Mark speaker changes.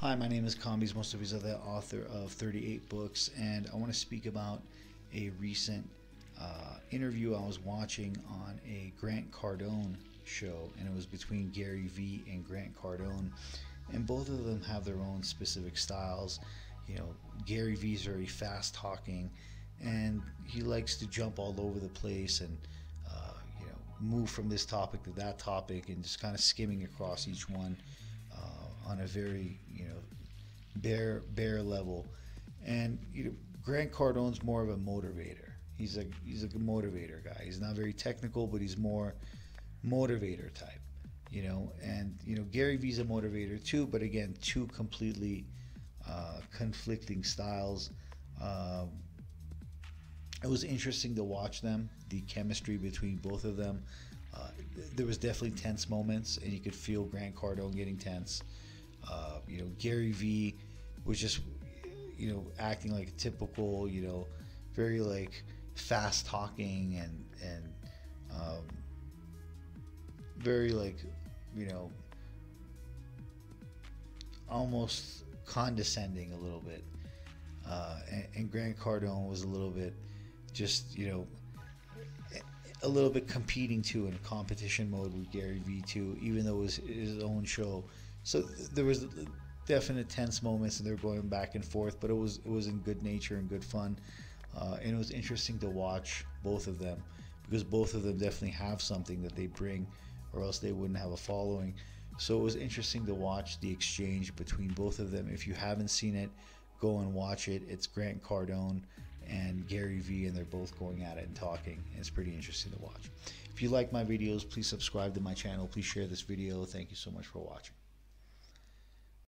Speaker 1: Hi, my name is Kambiz Mostafiz, the author of 38 books, and I want to speak about a recent uh, interview I was watching on a Grant Cardone show, and it was between Gary Vee and Grant Cardone, and both of them have their own specific styles. You know, Gary Vee's very fast talking, and he likes to jump all over the place and uh, you know move from this topic to that topic and just kind of skimming across each one on a very you know bare bare level. And you know, Grant Cardone's more of a motivator. He's a he's a motivator guy. He's not very technical, but he's more motivator type. You know, and you know Gary Vee's a motivator too, but again, two completely uh, conflicting styles. Um, it was interesting to watch them, the chemistry between both of them. Uh, there was definitely tense moments, and you could feel Grant Cardone getting tense. Uh, you know, Gary Vee was just, you know, acting like a typical, you know, very like fast talking and and um, very like, you know, almost condescending a little bit. Uh, and, and Grant Cardone was a little bit just you know a little bit competing too in competition mode with Gary Vee too, even though it was his own show. So there was definite tense moments, and they were going back and forth, but it was it was in good nature and good fun, uh, and it was interesting to watch both of them because both of them definitely have something that they bring, or else they wouldn't have a following. So it was interesting to watch the exchange between both of them. If you haven't seen it, go and watch it. It's Grant Cardone and Gary Vee, and they're both going at it and talking. It's pretty interesting to watch. If you like my videos, please subscribe to my channel. Please share this video. Thank you so much for watching.